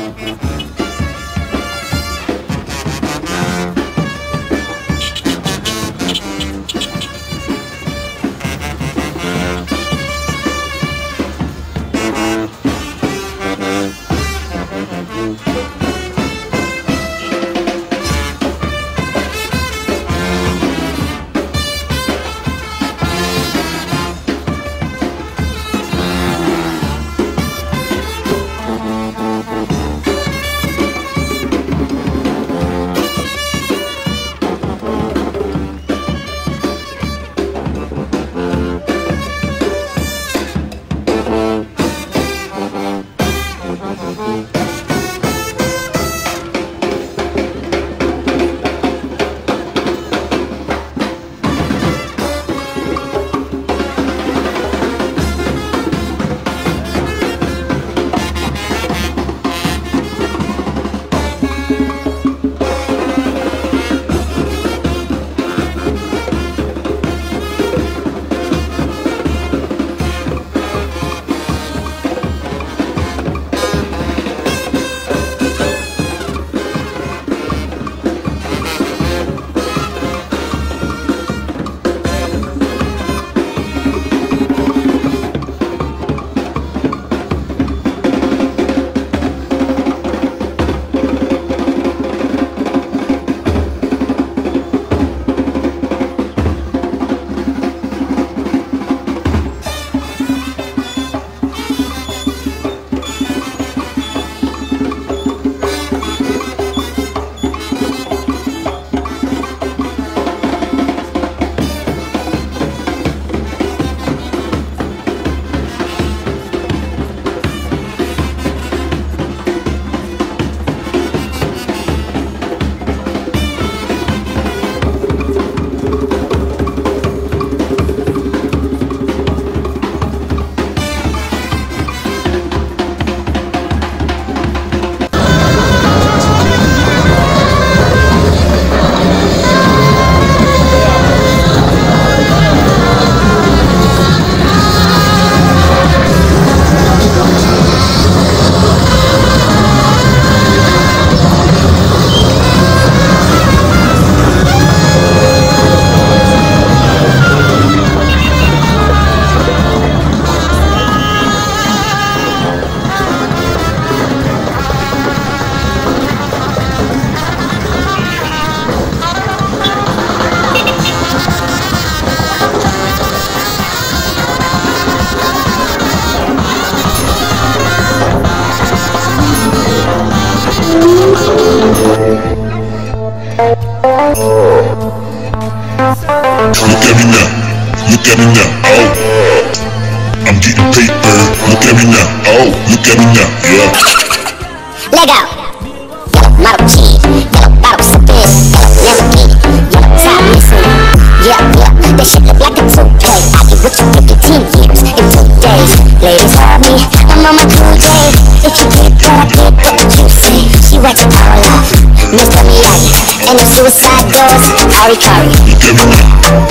Mm-hmm. Música Look at me now. Look at me now. Oh. I'm getting paper. Look at me now. Oh, look at me now. Yeah. Legal. Yellow model key, yellow bottle sipping, yellow Lamborghini, yellow top missing. Yeah, yeah, that shit look like a toupee. I get what you get in 10 years, in two days. Ladies love me, I'm on my cool J. If you get, Miyagi. And